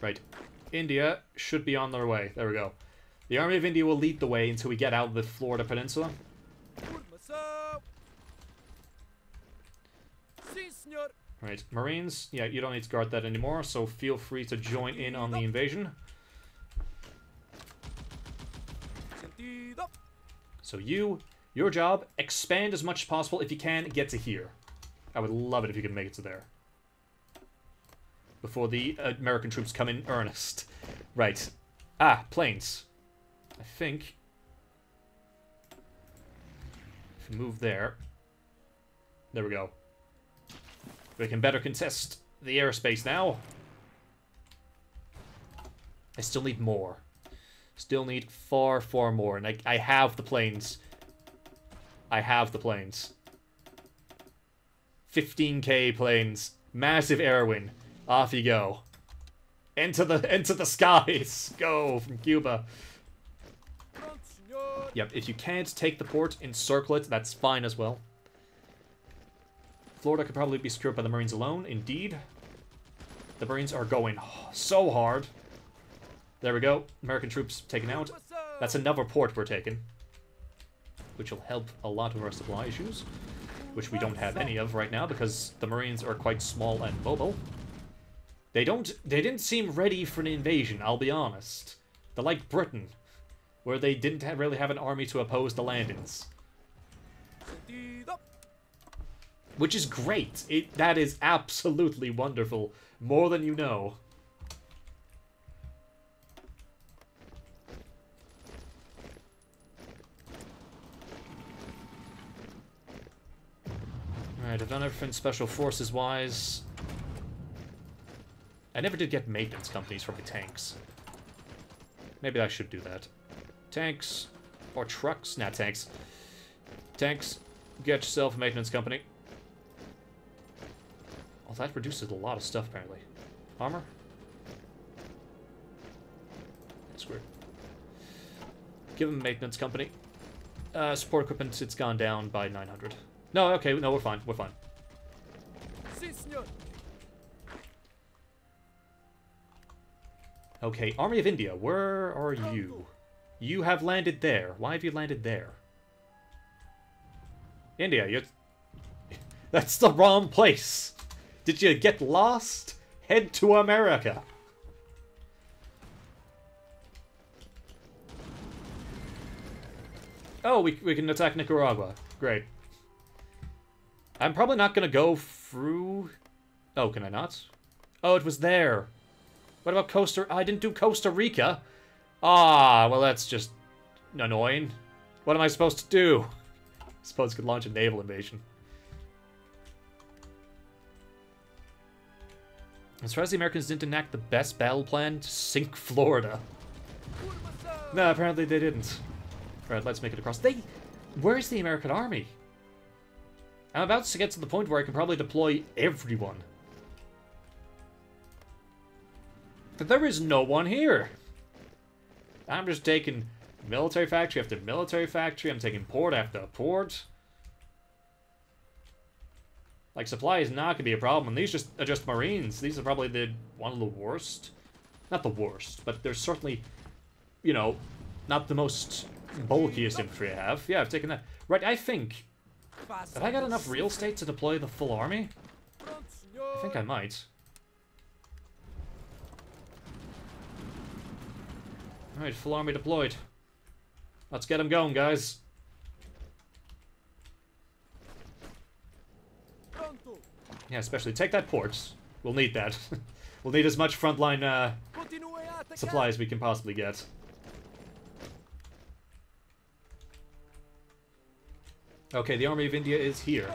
Right. India should be on their way. There we go. The Army of India will lead the way until we get out of the Florida Peninsula. Formação. Si, senor. Right. Marines, yeah, you don't need to guard that anymore, so feel free to join in on the invasion. So you, your job, expand as much as possible. If you can, get to here. I would love it if you could make it to there. Before the American troops come in earnest. Right. Ah, planes. I think... If we move there... There we go. We can better contest the airspace now. I still need more. Still need far, far more. And I, I have the planes. I have the planes. 15k planes. Massive air win. Off you go. Into the into the skies. Go from Cuba. Yep, if you can't take the port, encircle it. That's fine as well. Florida could probably be secured by the Marines alone. Indeed. The Marines are going so hard. There we go. American troops taken out. That's another port we're taking. Which will help a lot of our supply issues. Which we don't have any of right now because the Marines are quite small and mobile. They don't they didn't seem ready for an invasion, I'll be honest. They're like Britain, where they didn't really have an army to oppose the landings. Which is great. It that is absolutely wonderful. More than you know. Alright, I've done everything special forces wise. I never did get maintenance companies for my tanks. Maybe I should do that. Tanks. Or trucks. Not tanks. Tanks. Get yourself a maintenance company. Well, that reduces a lot of stuff, apparently. Armor? That's weird. Give him maintenance company. Uh, support equipment, it's gone down by 900. No, okay, no, we're fine, we're fine. Okay, Army of India, where are you? You have landed there. Why have you landed there? India, you... That's the wrong place! Did you get lost? Head to America. Oh, we, we can attack Nicaragua. Great. I'm probably not gonna go through... Oh, can I not? Oh, it was there. What about Costa... I didn't do Costa Rica. Ah, well, that's just annoying. What am I supposed to do? I suppose I could launch a naval invasion. As far as the Americans didn't enact the best battle plan, to sink Florida. No, apparently they didn't. Alright, let's make it across. They... Where's the American army? I'm about to get to the point where I can probably deploy everyone. But there is no one here. I'm just taking military factory after military factory. I'm taking port after port. Like, supply is not going to be a problem. And these just are just Marines. These are probably the one of the worst. Not the worst, but they're certainly, you know, not the most bulkiest infantry I have. Yeah, I've taken that. Right, I think... Have I got enough real estate to deploy the full army? I think I might. Alright, full army deployed. Let's get them going, guys. Yeah, especially take that port. We'll need that. we'll need as much frontline uh, supply as we can possibly get. Okay, the army of India is here.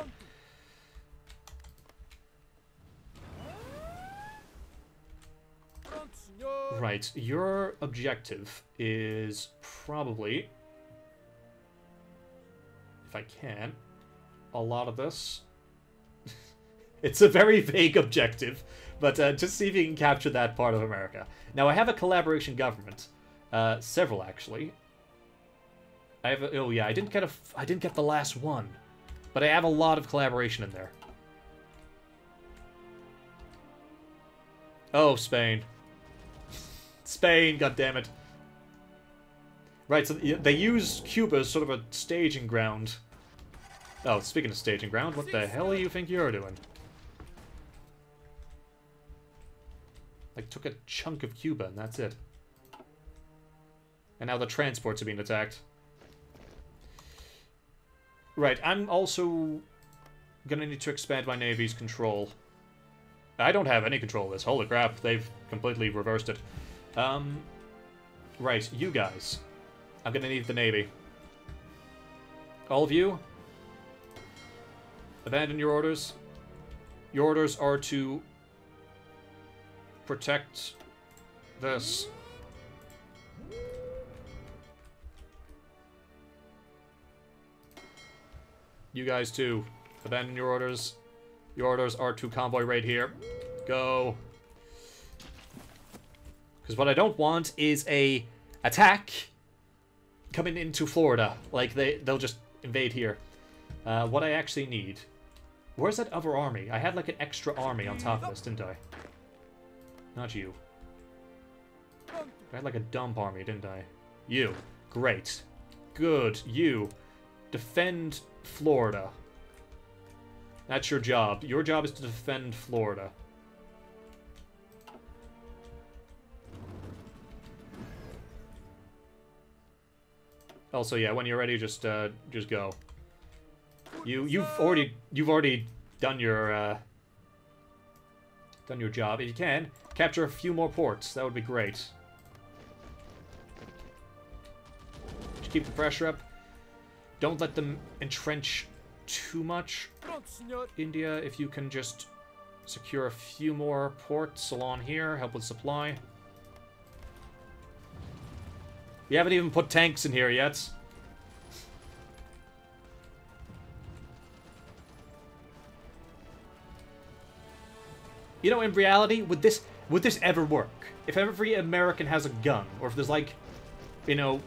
Right, your objective is probably, if I can, a lot of this. it's a very vague objective, but uh, just see if you can capture that part of America. Now, I have a collaboration government, uh, several actually. I have, a, oh yeah, I didn't get a, I didn't get the last one, but I have a lot of collaboration in there. Oh, Spain. Spain, goddammit. Right, so they use Cuba as sort of a staging ground. Oh, speaking of staging ground, what the hell do you think you're doing? Like, took a chunk of Cuba, and that's it. And now the transports are being attacked. Right, I'm also gonna need to expand my navy's control. I don't have any control of this. Holy crap, they've completely reversed it. Um, right, you guys. I'm gonna need the navy. All of you, abandon your orders. Your orders are to protect this. You guys too. Abandon your orders. Your orders are to convoy right here. Go. Because what I don't want is a attack coming into Florida. Like, they, they'll just invade here. Uh, what I actually need... Where's that other army? I had, like, an extra army on top of this, didn't I? Not you. I had, like, a dump army, didn't I? You. Great. Good. You. Defend Florida. That's your job. Your job is to defend Florida. Also, yeah, when you're ready, just uh, just go. You you've already you've already done your uh, done your job. If you can, capture a few more ports. That would be great. Just keep the pressure up. Don't let them entrench too much. India, if you can just secure a few more ports along here, help with supply. We haven't even put tanks in here yet. You know, in reality, would this would this ever work? If every American has a gun, or if there's like, you know,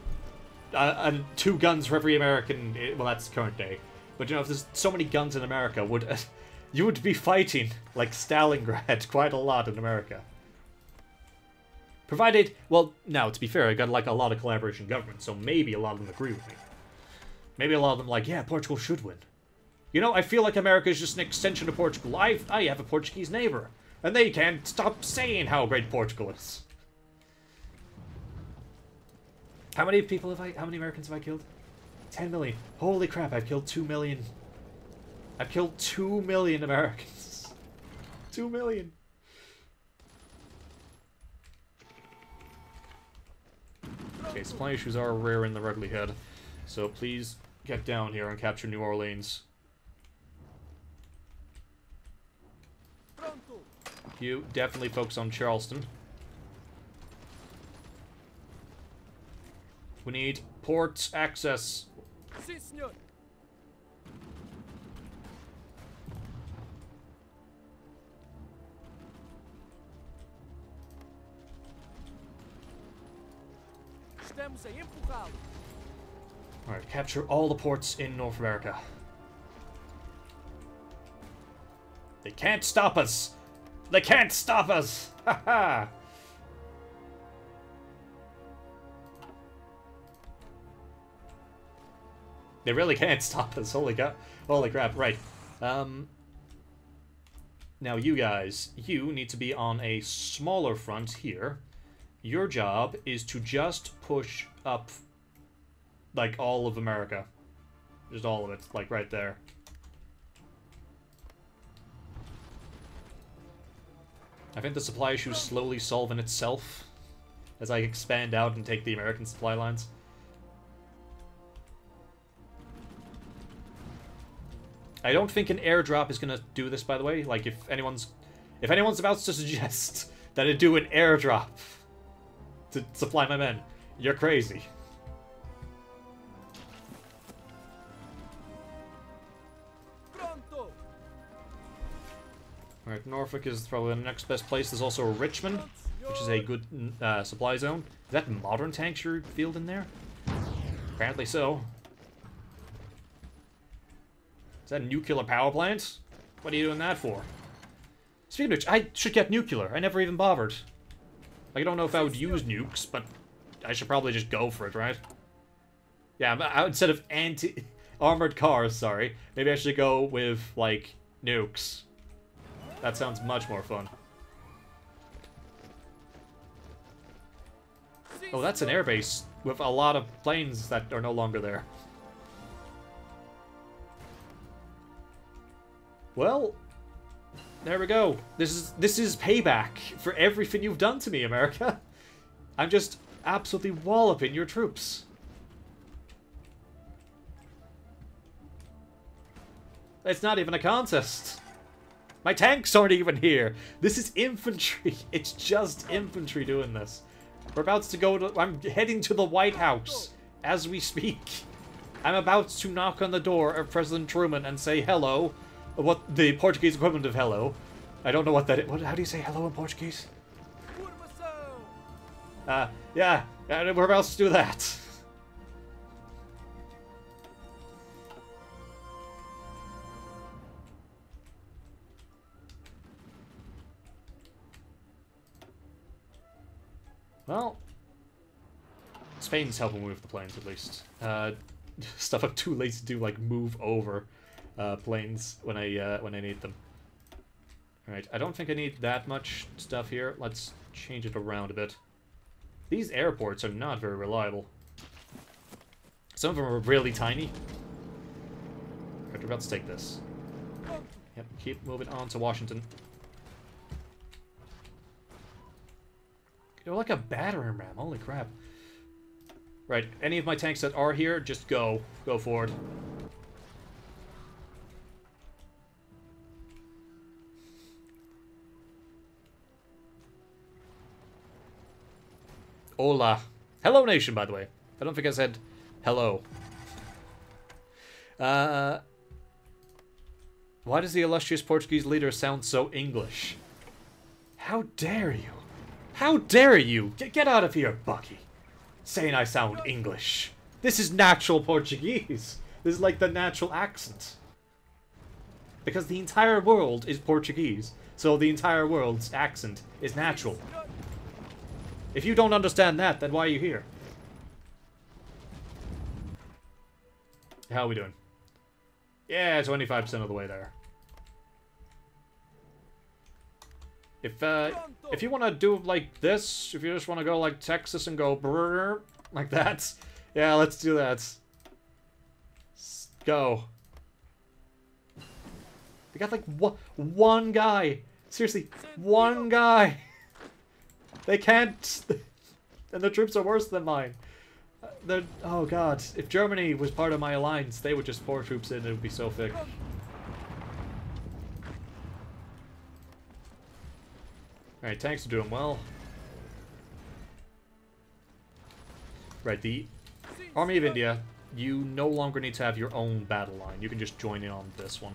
uh, uh, two guns for every American. eh, Well, that's current day. But you know, if there's so many guns in America, would you would be fighting like Stalingrad quite a lot in America. Provided, well, now to be fair, I got like a lot of collaboration governments, so maybe a lot of them agree with me. Maybe a lot of them like, yeah, Portugal should win. You know, I feel like America is just an extension of Portugal. I I have a Portuguese neighbor, and they can't stop saying how great Portugal is. How many people have I? How many Americans have I killed? 10 million. Holy crap, I've killed 2 million. I've killed 2 million Americans. 2 million. Okay, supply issues are rare in the Ruggly Head. So please get down here and capture New Orleans. You definitely focus on Charleston. We need port access. Alright, capture all the ports in North America. They can't stop us! They can't stop us! Ha ha! They really can't stop us. Holy god. Holy crap. Right. Um Now you guys, you need to be on a smaller front here. Your job is to just push up like all of America. Just all of it, like right there. I think the supply issue is slowly solving itself as I expand out and take the American supply lines. I don't think an airdrop is gonna do this, by the way. Like, if anyone's, if anyone's about to suggest that it do an airdrop to supply my men, you're crazy. Alright, Norfolk is probably the next best place. There's also Richmond, which is a good uh, supply zone. Is that modern tanks you're fielding there? Apparently so. Is that a nuclear power plant? What are you doing that for? Speaking of which, I should get nuclear. I never even bothered. I don't know if I would use nukes, but I should probably just go for it, right? Yeah, instead of anti armored cars, sorry, maybe I should go with like nukes. That sounds much more fun. Oh, that's an airbase with a lot of planes that are no longer there. Well, there we go. This is this is payback for everything you've done to me, America. I'm just absolutely walloping your troops. It's not even a contest. My tanks aren't even here. This is infantry. It's just infantry doing this. We're about to go to. I'm heading to the White House as we speak. I'm about to knock on the door of President Truman and say hello. What the Portuguese equivalent of hello. I don't know what that is. What, how do you say hello in Portuguese? Uh, yeah, we're about to do that. Well, Spain's helping move the planes at least. Uh, stuff I'm too lazy to do, like move over uh, planes when I uh, when I need them. All right, I don't think I need that much stuff here. Let's change it around a bit. These airports are not very reliable. Some of them are really tiny. Right, we're about to take this. Yep, keep moving on to Washington. You're like a battering ram, holy crap. Right, any of my tanks that are here, just go. Go forward. Hola. Hello, nation, by the way. I don't think I said hello. Uh, why does the illustrious Portuguese leader sound so English? How dare you? How dare you? Get, get out of here, Bucky. Saying I sound English. This is natural Portuguese. This is like the natural accent. Because the entire world is Portuguese, so the entire world's accent is natural. If you don't understand that, then why are you here? How are we doing? Yeah, 25% of the way there. If uh, if you want to do like this, if you just want to go like Texas and go brrr, like that, yeah, let's do that. Go. They got like one, one guy. Seriously, one guy. They can't. and the troops are worse than mine. Uh, They're, oh god, if Germany was part of my alliance, they would just pour troops in, it would be so thick. Alright, tanks are doing well. Right, the Army of. India, you no longer need to have your own battle line. You can just join in on this one.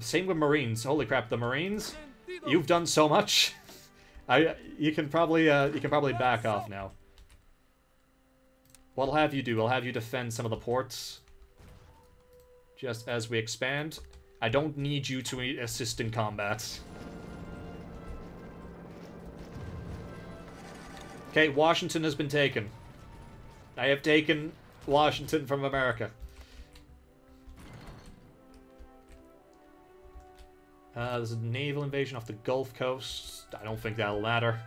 Same with Marines. Holy crap, the Marines, you've done so much. I you can probably uh, you can probably back off now. What I'll have you do, I'll have you defend some of the ports. Just as we expand. I don't need you to assist in combat. Okay, Washington has been taken. I have taken Washington from America. Uh, there's a naval invasion off the Gulf Coast. I don't think that'll matter.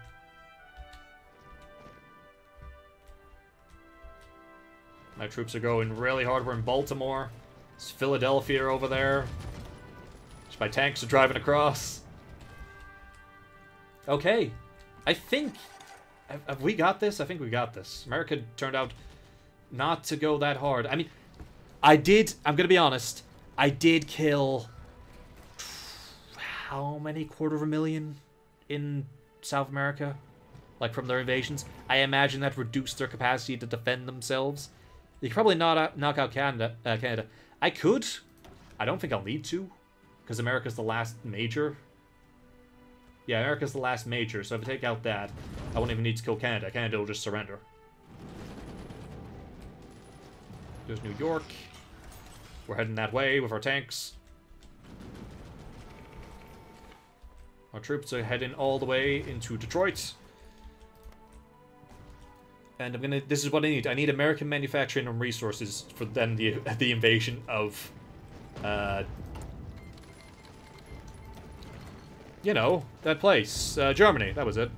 My troops are going really hard. We're in Baltimore. It's Philadelphia over there. Just my tanks are driving across. Okay. I think... Have, we got this? I think we got this. America turned out not to go that hard. I mean, I did... I'm gonna be honest. I did kill how many quarter of a million in South America? Like from their invasions? I imagine that reduced their capacity to defend themselves. You could probably not out, knock out Canada. Uh, Canada. I could. I don't think I'll need to, because America's the last major. Yeah, America's the last major, so if I take out that, I won't even need to kill Canada. Canada will just surrender. There's New York. We're heading that way with our tanks. Our troops are heading all the way into Detroit. And I'm gonna. This is what I need. I need American manufacturing and resources for then the the invasion of, uh, you know that place, uh, Germany. That was it.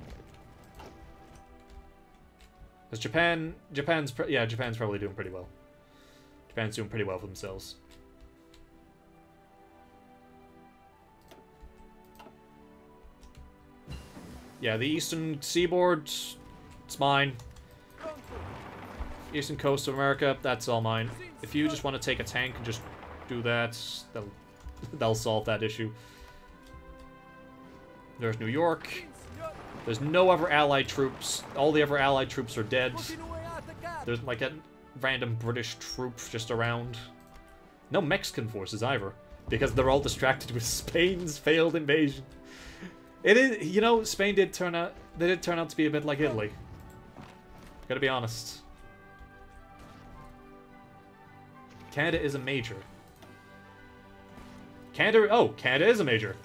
Because Japan, Japan's yeah, Japan's probably doing pretty well. Japan's doing pretty well for themselves. Yeah, the eastern seaboard, it's mine. Eastern coast of America, that's all mine. If you just want to take a tank and just do that, that'll, that'll solve that issue. There's New York. There's no other allied troops. All the other allied troops are dead. There's like a random British troop just around. No Mexican forces either, because they're all distracted with Spain's failed invasion. It is, you know, Spain did turn out, they did turn out to be a bit like Italy. Gotta be honest. Canada is a major. Canada, oh, Canada is a major.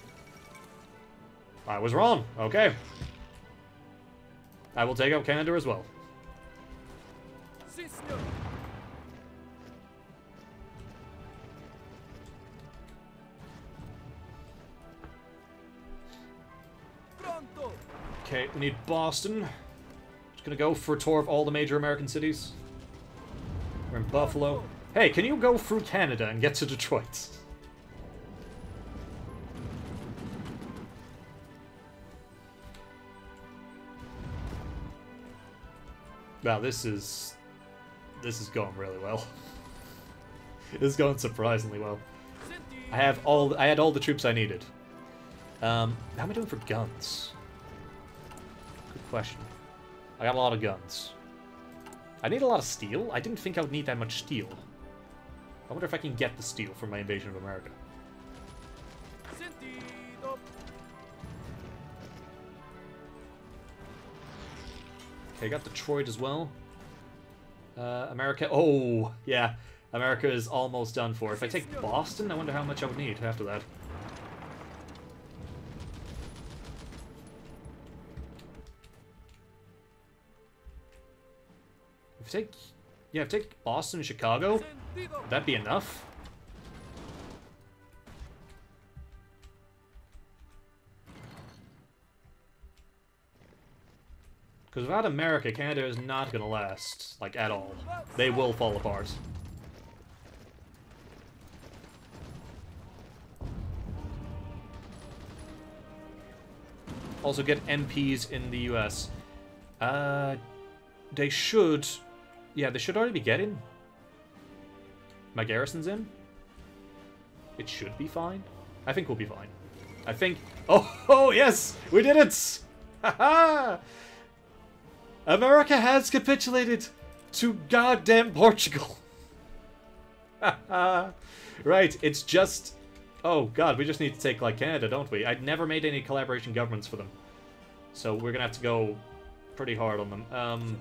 I was wrong. Okay. I will take out Canada as well. Okay, we need Boston. Just gonna go for a tour of all the major American cities. We're in Buffalo. Hey, can you go through Canada and get to Detroit? Wow, this is... This is going really well. this is going surprisingly well. I have all. I had all the troops I needed. Um, how am I doing for guns? Question. I got a lot of guns. I need a lot of steel. I didn't think I would need that much steel. I wonder if I can get the steel for my invasion of America. Okay, got Detroit as well. Uh, America. Oh, yeah. America is almost done for. If I take Boston, I wonder how much I would need after that. Take, yeah, take Boston and Chicago, that be enough? Because without America, Canada is not going to last, like, at all. They will fall apart. Also get MPs in the US. Uh, they should... Yeah, they should already be getting. My garrison's in. It should be fine. I think we'll be fine. I think... Oh, oh yes! We did it! Haha! America has capitulated to goddamn Portugal. right, it's just... Oh god, we just need to take like Canada, don't we? I'd never made any collaboration governments for them. So we're gonna have to go pretty hard on them. Um.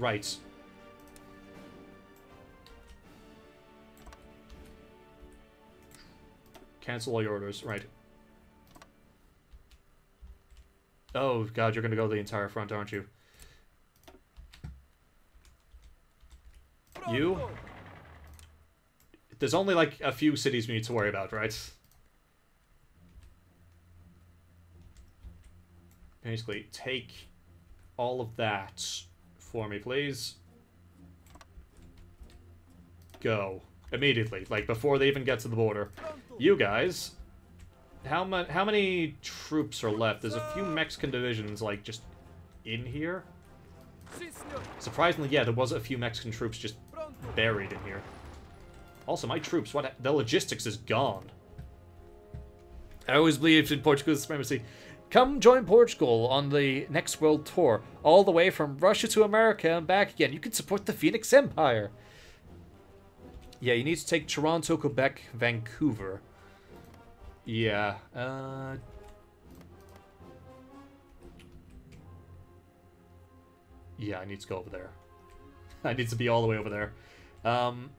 Right. Cancel all your orders, right. Oh god, you're gonna go the entire front, aren't you? You? There's only like a few cities we need to worry about, right? Basically, take all of that for me, please. Go. Immediately, like before they even get to the border. You guys, how much? How many troops are left? There's a few Mexican divisions like just in here. Surprisingly, yeah, there was a few Mexican troops just buried in here. Also, my troops, what? The logistics is gone. I always believed in Portugal's supremacy. Come join Portugal on the next world tour, all the way from Russia to America and back again. You can support the Phoenix Empire. Yeah, you need to take Toronto, Quebec, Vancouver. Yeah, uh... Yeah, I need to go over there. I need to be all the way over there. Um,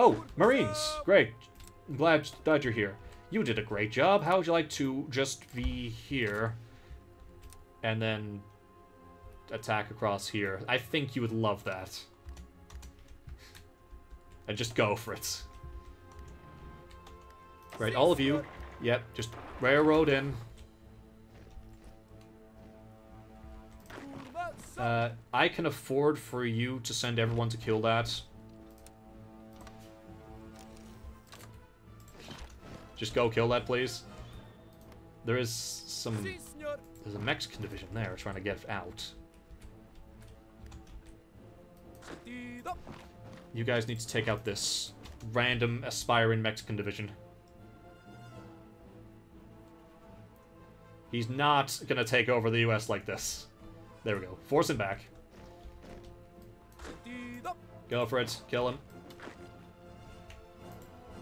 Oh, Marines! Great. I'm glad, glad you're here. You did a great job. How would you like to just be here and then attack across here? I think you would love that. And just go for it. Right, all of you. Yep, just railroad in. Uh, I can afford for you to send everyone to kill that. Just go kill that, please. There is some... There's a Mexican division there trying to get out. You guys need to take out this random aspiring Mexican division. He's not gonna take over the US like this. There we go. Force him back. Go for it. Kill him.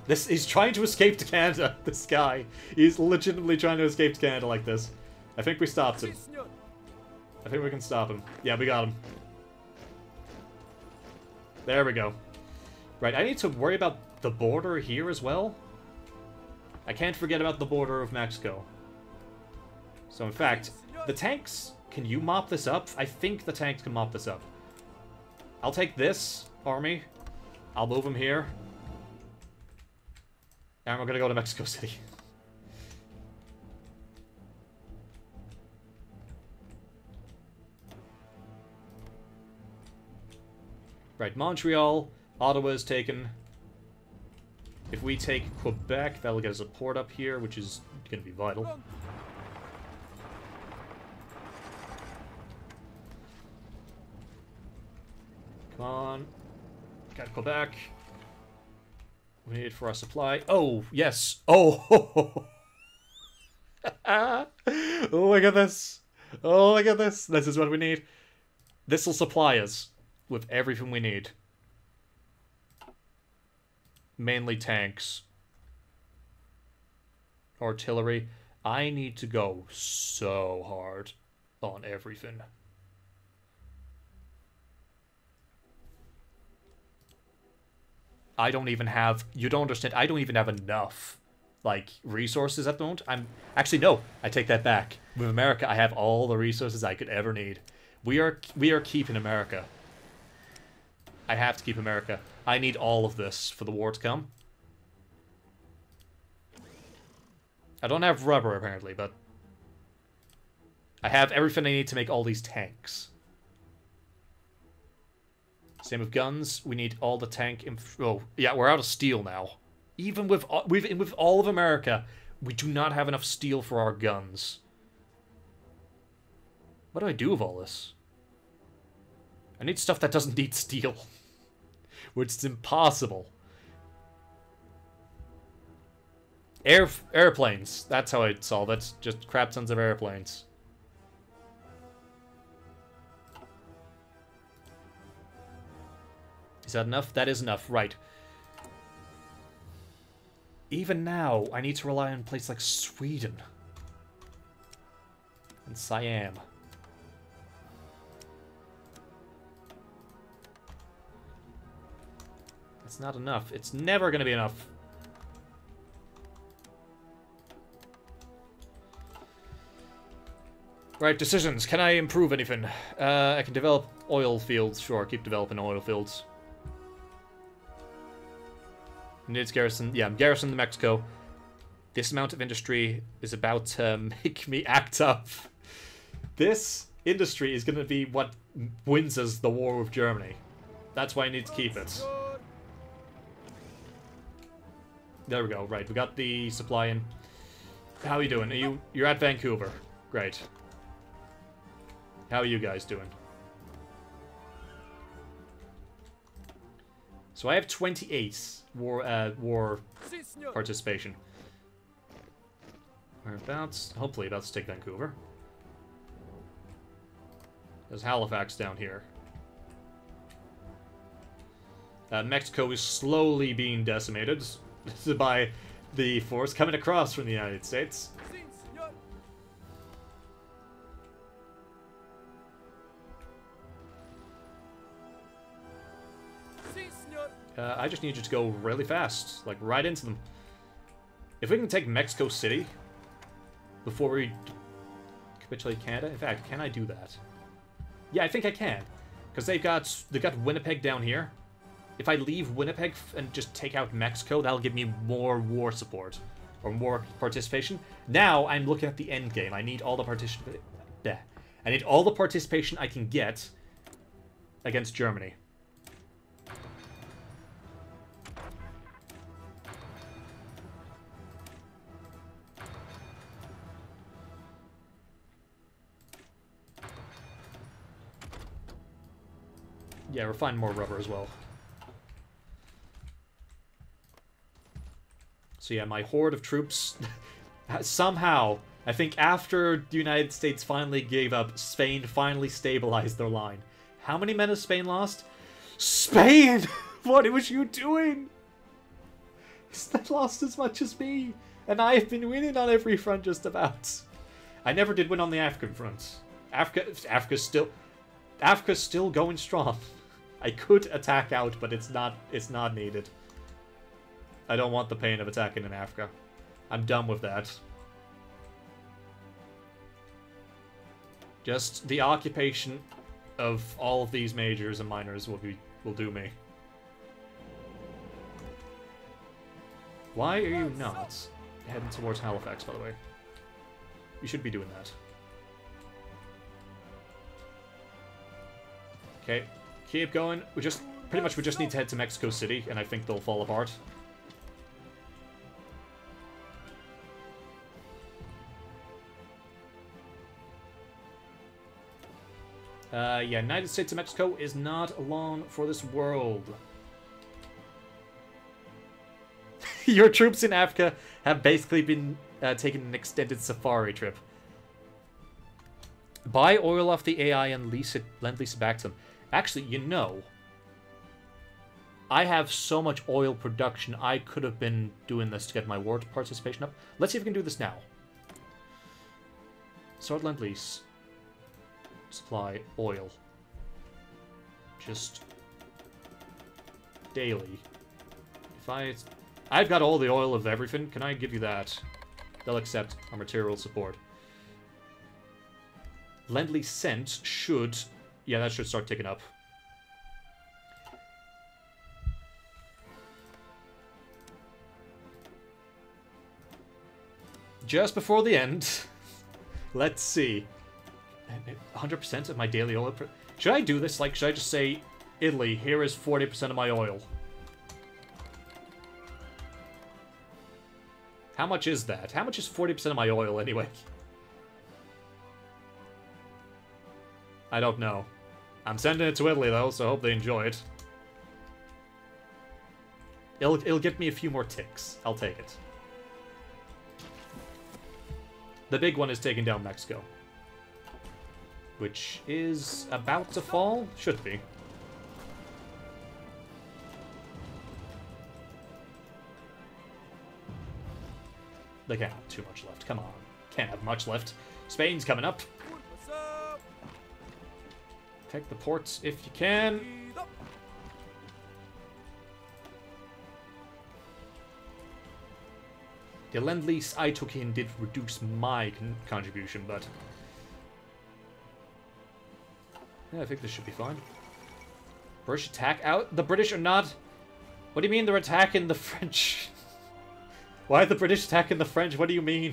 This he's trying to escape to Canada. This guy, he's legitimately trying to escape to Canada like this. I think we stopped him. I think we can stop him. Yeah, we got him. There we go. Right, I need to worry about the border here as well. I can't forget about the border of Mexico. So in fact, the tanks, can you mop this up? I think the tanks can mop this up. I'll take this army. I'll move them here. And we're gonna go to Mexico City. Right, Montreal, Ottawa is taken. If we take Quebec, that'll get us a port up here, which is to be vital. Come on. Got Quebec. We need for our supply. Oh, yes. Oh! oh, look at this. Oh, look at this. This is what we need. This will supply us with everything we need. Mainly tanks. Artillery. I need to go so hard on everything. I don't even have. You don't understand. I don't even have enough, like resources at the moment. I'm actually no. I take that back. With America, I have all the resources I could ever need. We are we are keeping America. I have to keep America. I need all of this for the war to come. I don't have rubber apparently, but I have everything I need to make all these tanks. Same with guns. We need all the tank. Inf- oh, yeah, we're out of steel now. Even with with with all of America, we do not have enough steel for our guns. What do I do with all this? I need stuff that doesn't need steel, which is impossible. Air airplanes. That's how I'd solve it. Just crap tons of airplanes. Is that enough? That is enough. Right. Even now, I need to rely on a place like Sweden. And Siam. It's not enough. It's never going to be enough. Right, decisions. Can I improve anything? Uh, I can develop oil fields. Sure, keep developing oil fields. Needs garrison. Yeah, I'm garrison to Mexico. This amount of industry is about to make me act up. This industry is going to be what wins us the war with Germany. That's why I need to keep it. There we go. Right, we got the supply in. How are you doing? Are you you're at Vancouver? Great. How are you guys doing? So I have 28 war uh, war participation. We're hopefully about to take Vancouver. There's Halifax down here. Uh, Mexico is slowly being decimated by the force coming across from the United States. Uh, I just need you to go really fast, like right into them. If we can take Mexico City before we capitulate Canada, in fact, can I do that? Yeah, I think I can, because they've got they've got Winnipeg down here. If I leave Winnipeg and just take out Mexico, that'll give me more war support or more participation. Now I'm looking at the end game. I need all the participation. I need all the participation I can get against Germany. Yeah, refine more rubber as well. So yeah, my horde of troops somehow, I think after the United States finally gave up, Spain finally stabilized their line. How many men has Spain lost? Spain! what was you doing? They lost as much as me, and I have been winning on every front just about. I never did win on the African front. Africa, Africa's still, Africa's still going strong. I could attack out, but it's not, it's not needed. I don't want the pain of attacking in Africa. I'm done with that. Just the occupation of all of these majors and minors will be will do me. Why are you not heading towards Halifax, by the way? You should be doing that. Okay, keep going. We just pretty much we just need to head to Mexico City, and I think they'll fall apart. Uh, yeah, United States of Mexico is not alone for this world. Your troops in Africa have basically been uh, taking an extended safari trip. Buy oil off the AI and lease it, lend lease it back to them. Actually, you know, I have so much oil production, I could have been doing this to get my war participation up. Let's see if we can do this now. Sword lend lease supply oil. Just daily. If I... I've got all the oil of everything. Can I give you that? They'll accept our material support. Lendley sent should... Yeah, that should start ticking up. Just before the end, let's see. 100% of my daily oil... Should I do this? Like, should I just say, Italy, here is 40% of my oil? How much is that? How much is 40% of my oil, anyway? I don't know. I'm sending it to Italy, though, so I hope they enjoy it. It'll, it'll get me a few more ticks. I'll take it. The big one is taking down Mexico which is about to fall? Should be. They can't have too much left. Come on. Can't have much left. Spain's coming up. Take the ports if you can. The lend-lease I took in did reduce my con contribution, but yeah, I think this should be fine. British attack out? The British are not... What do you mean they're attacking the French? Why are the British attacking the French? What do you mean?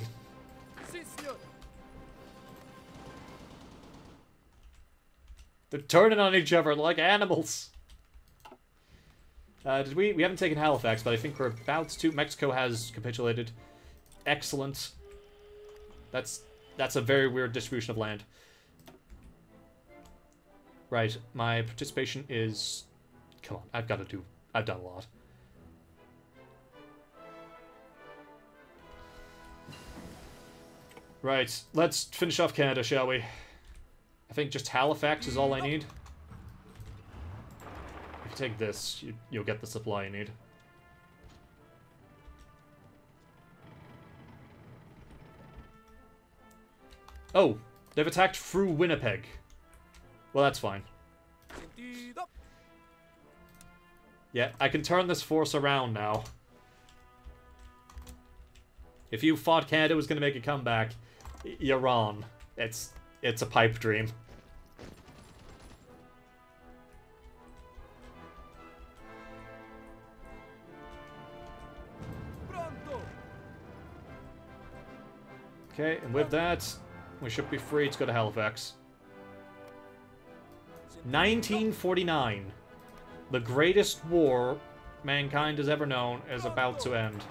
They're turning on each other like animals. Uh, did we? We haven't taken Halifax, but I think we're about to. Mexico has capitulated. Excellent. That's that's a very weird distribution of land. Right, my participation is... Come on, I've got to do... I've done a lot. Right, let's finish off Canada, shall we? I think just Halifax is all I need. If you take this, you, you'll get the supply you need. Oh, they've attacked through Winnipeg. Well, that's fine. Yeah, I can turn this force around now. If you thought Canada was going to make a comeback, you're wrong. It's it's a pipe dream. Okay, and with that, we should be free to go to Halifax. 1949. The greatest war mankind has ever known is about to end.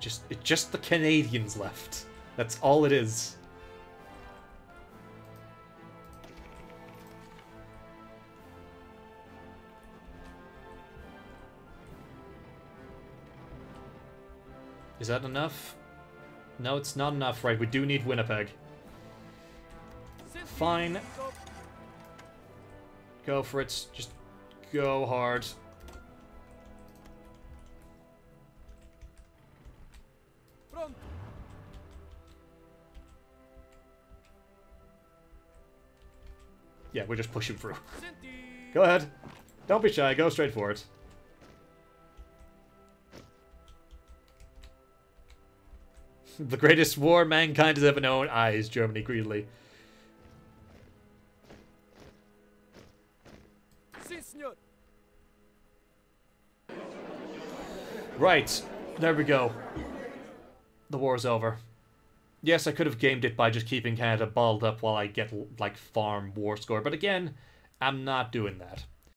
Just it's just the Canadians left. That's all it is. Is that enough? No, it's not enough. Right, we do need Winnipeg. Fine. Go for it. Just go hard. Yeah, we're just pushing through. Go ahead. Don't be shy. Go straight for it. the greatest war mankind has ever known. Ah, Eyes, Germany, greedily. Right. There we go. The war's over. Yes, I could have gamed it by just keeping Canada balled up while I get, like, farm war score. But again, I'm not doing that.